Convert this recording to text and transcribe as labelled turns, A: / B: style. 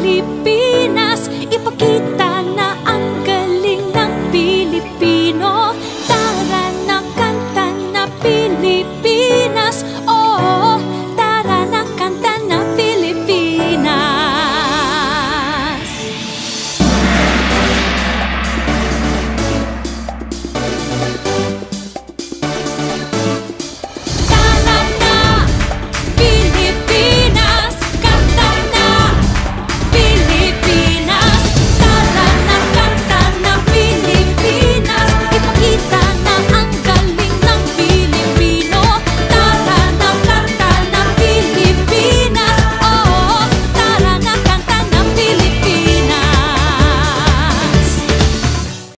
A: sleepy.